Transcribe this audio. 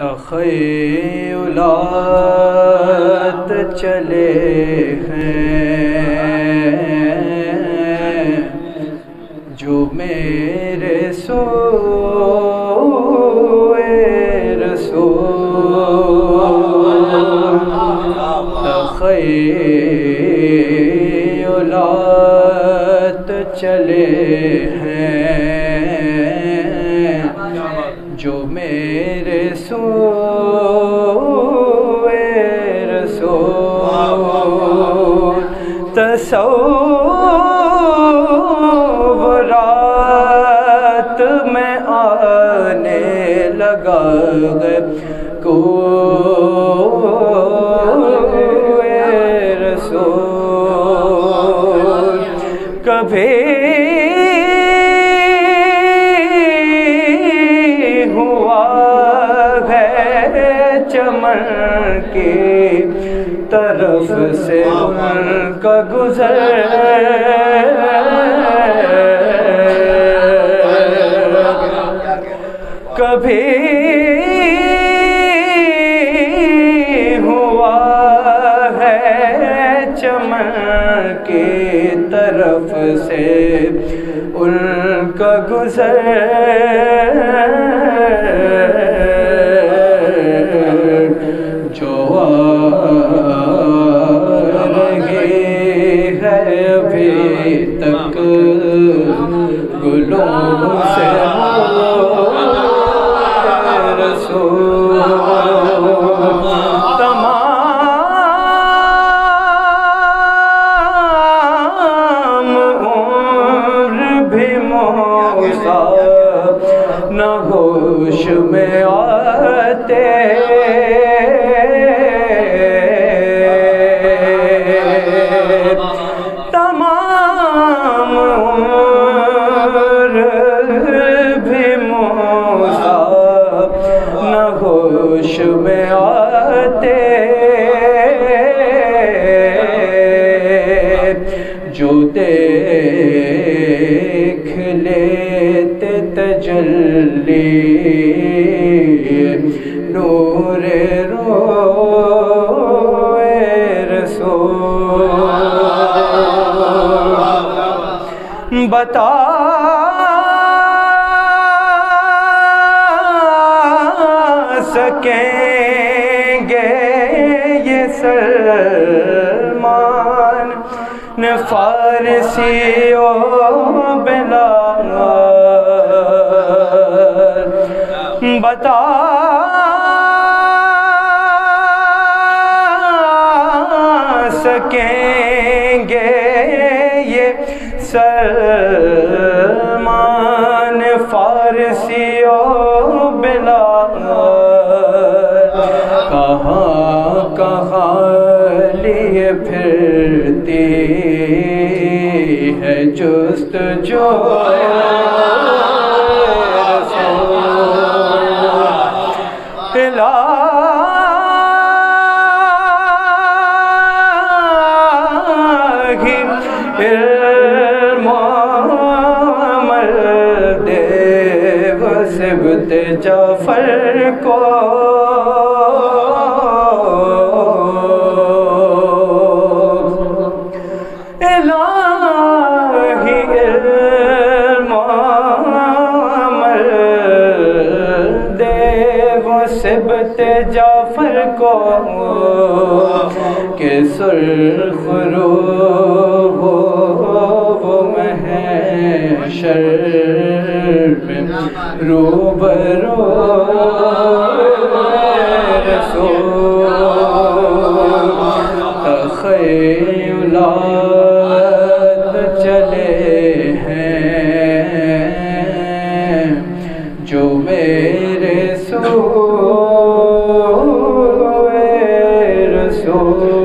तखयुलात चले हैं जो मेरे सो चले हैं जो मेरे सो सो तसवरात में आने लगा को रसूल कभी चमन की तरफ़ से उनका गुजर। कभी हुआ है चमन की तरफ़ से उनका गुजर। है अभी तक गुलों से भी मौसा न होश में आते होश में आते। जो देख लेते तजल्ली। नूर रो रसूल बता सकेंगे ये सलमान ने फारसी ओ बिलाल बता सकेंगे ये सलमान फारसी ओ बिलाल फिरती है जुस्त जो जाफ़र को जाफ़र को के सुरखरो हो वो महशर में रूबरो चले। Rasul.